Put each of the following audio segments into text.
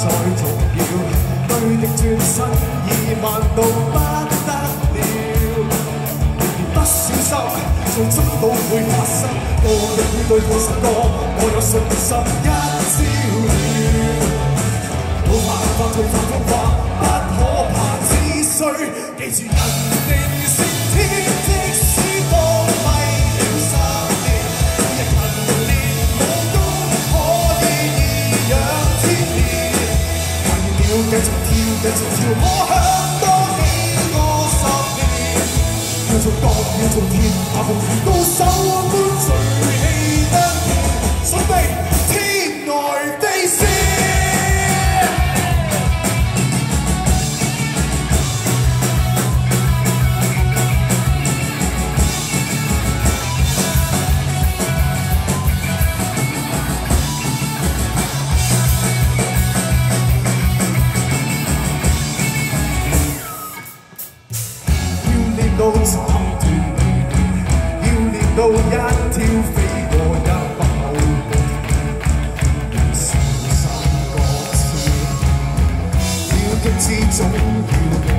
再重要，對敵轉身已慢到不得了。不小心，最終都會發生。我亦會對抗十個，我有信心一招了。冇辦法，退化方法不可怕，只需記住人哋先。继续跳，继续跳，我想多几个十年。要做國，要做天，下逢遇高手，歡斩断你要练到一跳飞过一百步地小心搁浅要一次总要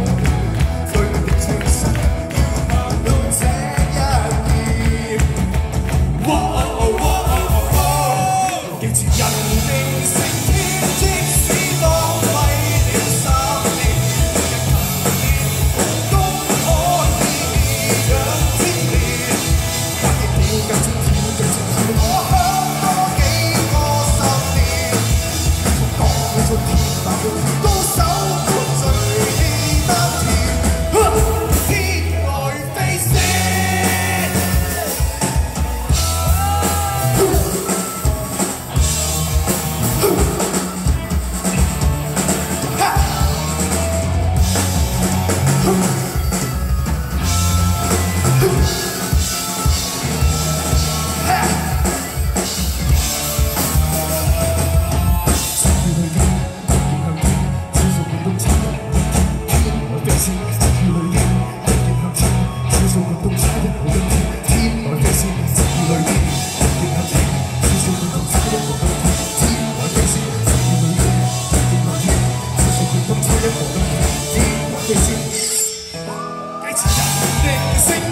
sing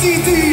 CD.